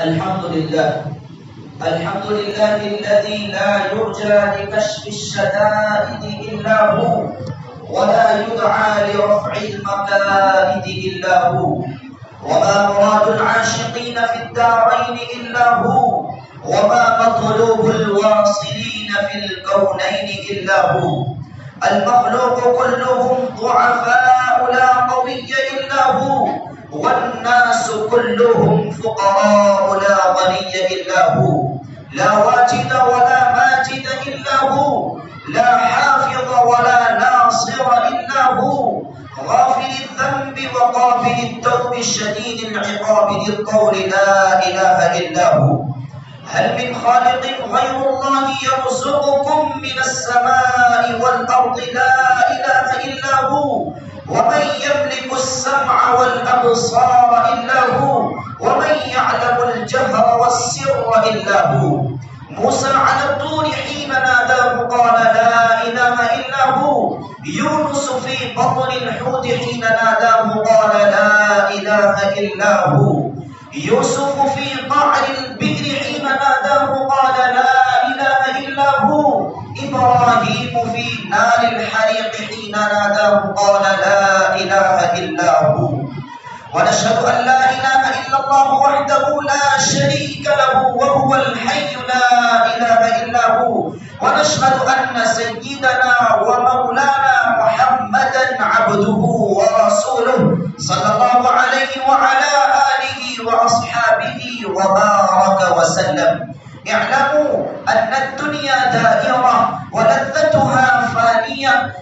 الحمد لله الحمد لله الذي لا يرجى لكشف الشدائد إلا هو ولا يدعى لرفع المكائد إلا هو وما مراد العاشقين في الدارين إلا هو وما مطلوب الواصلين في الكونين إلا هو. المخلوق كلهم ضعفاء لا قوي إلا هو. والناس كلهم فقراء لا غني إلا هو. لا واجد ولا ماجد إلا هو. لا حافظ ولا ناصر إلا هو. غافل الذنب وقابل التوب الشديد العقاب ذي القول لا إله إلا هو. هل من خالق غير الله يرزقكم من السماء والأرض؟ لا إله إلا هو. ومن يملك السمع والأبصار إلا هو ومن يعلم الجهر والسر إلا هو. موسى على الطور حين ناداه قال لا إله إلا هو. يونس في بطن الحوت حين ناداه قال لا إله إلا هو. يوسف في قعر البئر حين ناداه قال لا إله إلا هو. إبراهيم في نار الحريق حين ناداه قال لا إله إلا هو. ونشهد أن لا إله إلا الله وحده لا شريك له وهو الحي لا إله إلا هو. ونشهد أن سيدنا ومولانا محمدا عبده ورسوله صلى الله عليه وعلى آله وأصحابه وبارك وسلم. اعلموا أن الدنيا دائرة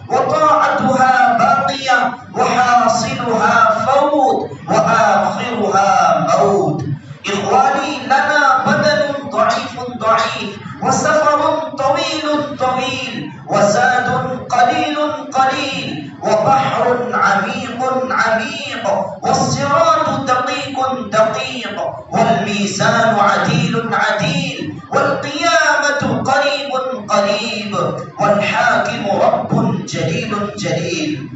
وطاعتها باقية وحاصلها فوت وآخرها موت. إخواني لنا بدن ضعيف ضعيف وسفر طويل طويل وزاد قليل قليل وبحر عميق عميق والصراط دقيق دقيق والميزان عديل عديل والقيامة قريب قريب والحاكم رب جليل جليل.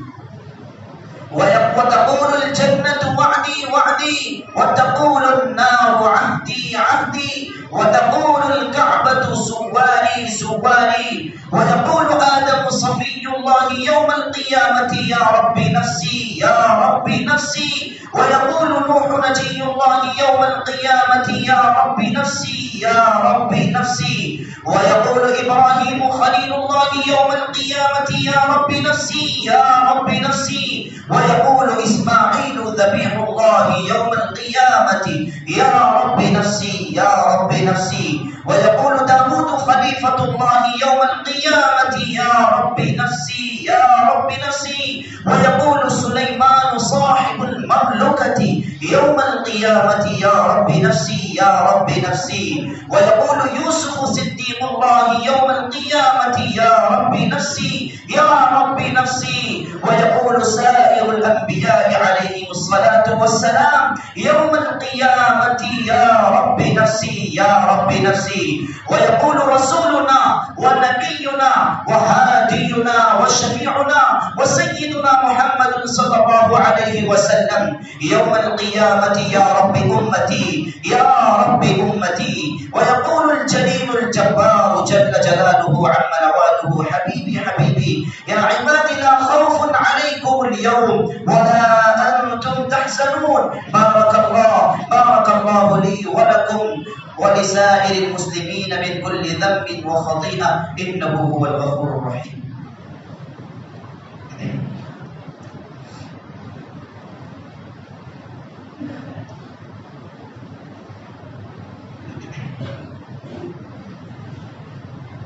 وتقول الجنة وعدي وعدي وتقول النار عهدي عهدي وتقول الكعبة سواري سواري. ويقول آدم صفي الله يوم القيامة يا رب نفسي يا رب نفسي. ويقول نوح نجي الله يوم القيامة يا رب نفسي يا نفسي. ويقول إبراهيم خليل الله يوم القيامة يا رب نفسي يا رب نفسي. ويقول إسماعيل ذبيح الله يوم القيامة يا رب نفسي يا رب نفسي. ويقول داود خليفة الله يوم القيامة يا رب نفسي يا رب نفسي. ويقول سليمان صاحب المملكة يوم القيامة يا رب نفسي يا رب نفسي. ويقول يوسف صديق الله يوم القيامة يا رب نفسي يا رب نفسي. ويقول سائر الأنبياء عليهم الصلاة والسلام يوم القيامة يا رب نفسي يا رب نفسي. ويقول رسولنا ونبينا وهادينا وشفيعنا وسيدنا محمد صلى الله عليه وسلم يوم القيامة يا رب أمتي يا رب أمتي. ويقول الجليل الجبار جل جلاله عم نواله حبيبي حبيبي يا عبادي لا خوف عليكم اليوم ولا أنتم تحزنون. بارك الله بارك الله لي ولكم ولسائر المسلمين من كل ذنب وخطيئة إنه هو الغفور الرحيم.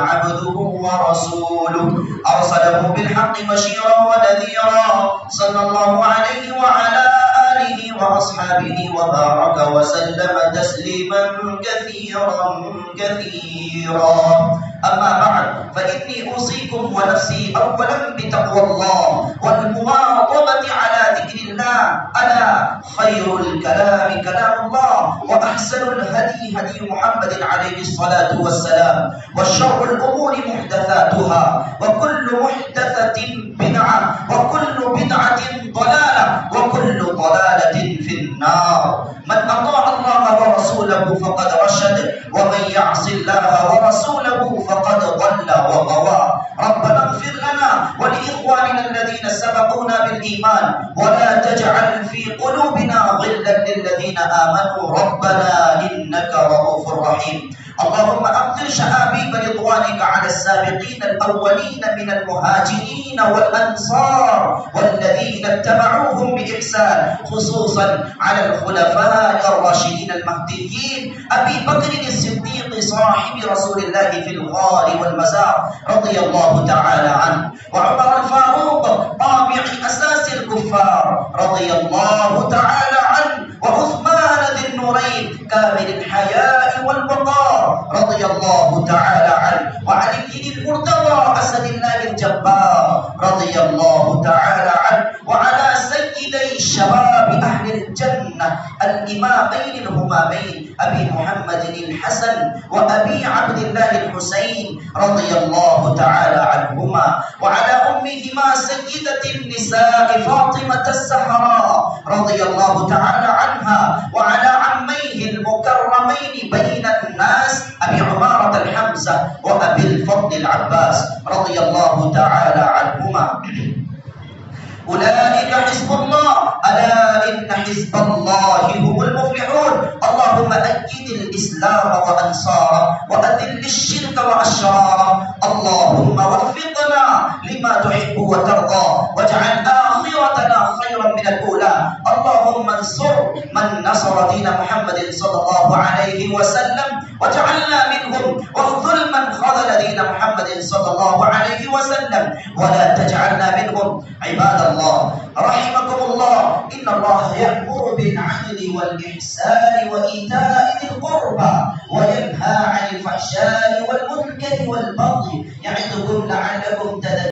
عبده ورسوله. أرسله بالحق بشيرا ونذيرا. صلى الله عليه وعلى آله وأصحابه وبارك وسلم تسليما كثيرا كثيرا. أما بعد فإني أوصيكم ونفسي أولا بتقوى الله والمواظبة على ذكر الله. ألا خير الكلام كلام الله وأحسن الهدي هدي محمد عليه الصلاة والسلام وشر الأمور محدثاتها وكل محدثة بدعة وكل بدعة ضلالة وكل ضلالة في النار. من أطاع الله ورسوله فقد رشد ومن يعص الله ورسوله فقد ضل وغوى. ربنا اغفر لنا ولإخواننا الذين سبقونا بالإيمان ولا تجعل في قلوبنا للذين آمنوا ربنا إنك رؤوف رحيم. اللهم أمطر شآبيب رضوانك على السابقين الأولين من المهاجرين والأنصار والذين اتبعوهم بإحسان خصوصا على الخلفاء الراشدين المهديين أبي بكر الصديق صاحب رسول الله في الغار والمزار رضي الله تعالى عنه وعمر الفاروق طابع أساس الكفار رضي الله تعالى وعثمان ذي النورين كامل الحياء والوقار رضي الله تعالى عنه وعلي المرتضى أسد الله الجبار رضي الله الإمامين الهمامين أبي محمد الحسن وأبي عبد الله الحسين رضي الله تعالى عنهما وعلى أمهما سيدة النساء فاطمة الزهراء رضي الله تعالى عنها وعلى عميه المكرمين بين الناس أبي عمارة الحمزة وأبي الفضل العباس رضي الله تعالى عنهما. أولئك حزب الله. ألا إن حزب الله هم المفلحون. اللهم أيد الإسلام وأنصاره وأذل الشرك وأشراره. اللهم وفقنا لما تحب وترضى واجعل اللهم انصر من نصر دين محمد صلى الله عليه وسلم وجعلنا منهم واخذل من خذل دين محمد صلى الله عليه وسلم. ولا تجعلنا منهم. عباد الله رحمكم الله. إن الله يأمر بالعدل والإحسان وإيتاء ذي القربى وينهى عن الفحشاء والمنكر والبغي يعظكم لعلكم تذكرون.